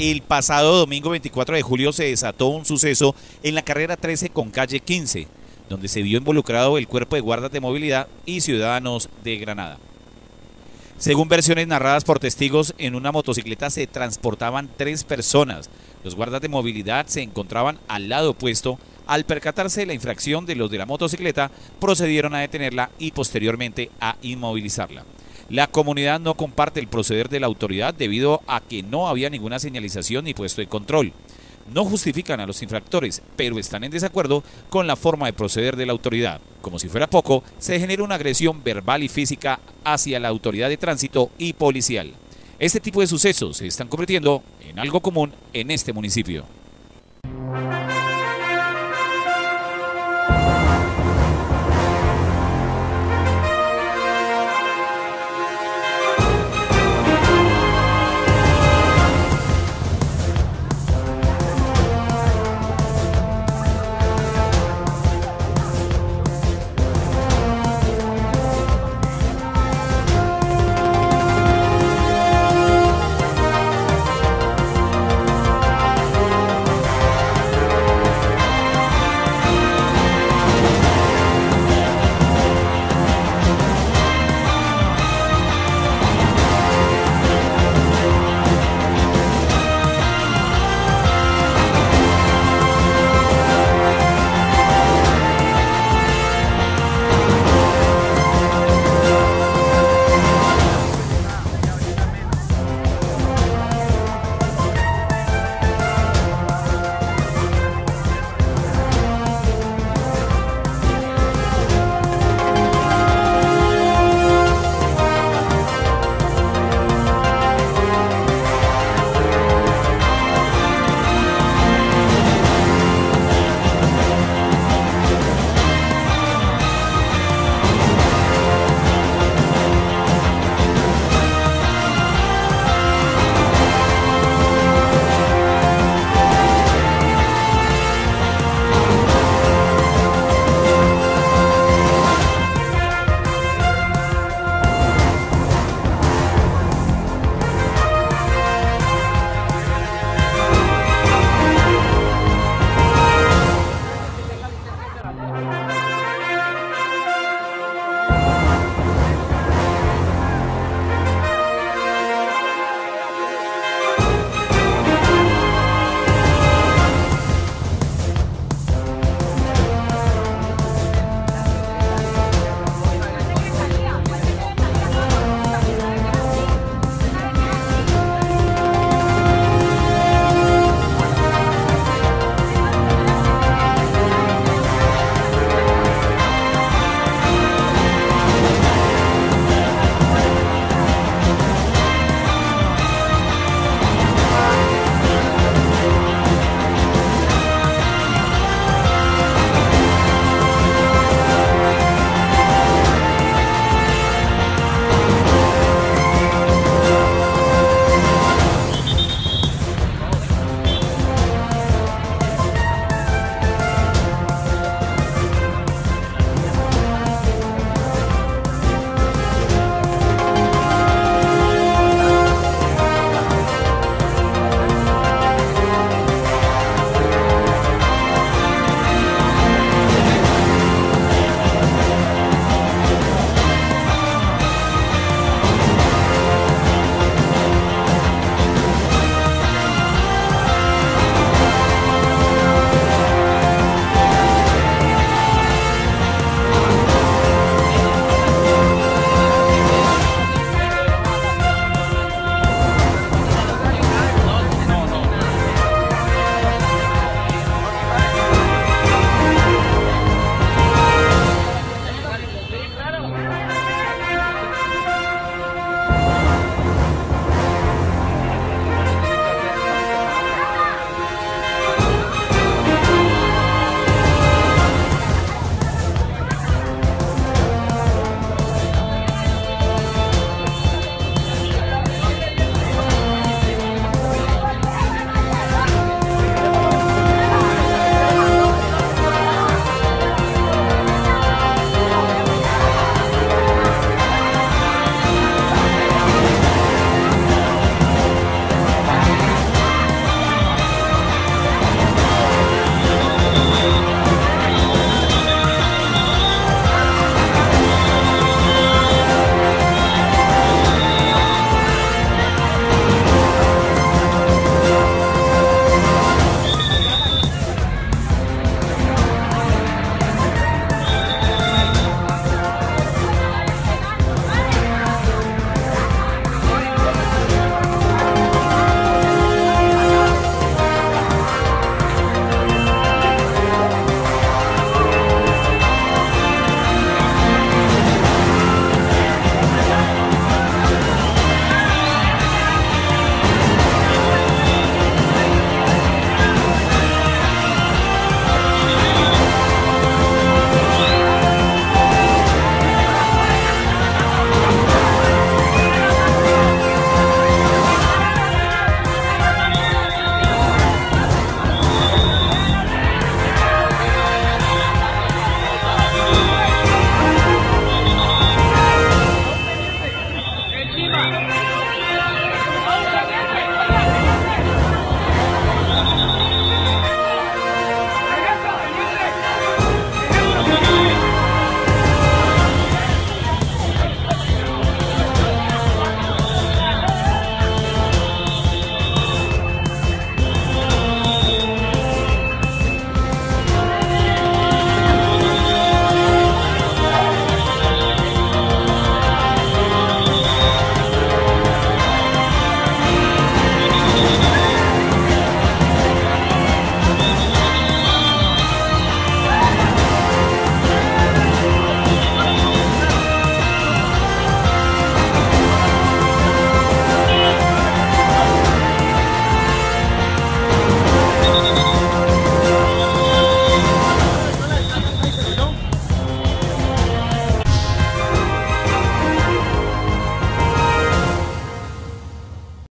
El pasado domingo 24 de julio se desató un suceso en la carrera 13 con calle 15, donde se vio involucrado el cuerpo de guardas de movilidad y ciudadanos de Granada. Según versiones narradas por testigos, en una motocicleta se transportaban tres personas. Los guardas de movilidad se encontraban al lado opuesto. Al percatarse de la infracción de los de la motocicleta, procedieron a detenerla y posteriormente a inmovilizarla. La comunidad no comparte el proceder de la autoridad debido a que no había ninguna señalización ni puesto de control. No justifican a los infractores, pero están en desacuerdo con la forma de proceder de la autoridad. Como si fuera poco, se genera una agresión verbal y física hacia la autoridad de tránsito y policial. Este tipo de sucesos se están convirtiendo en algo común en este municipio.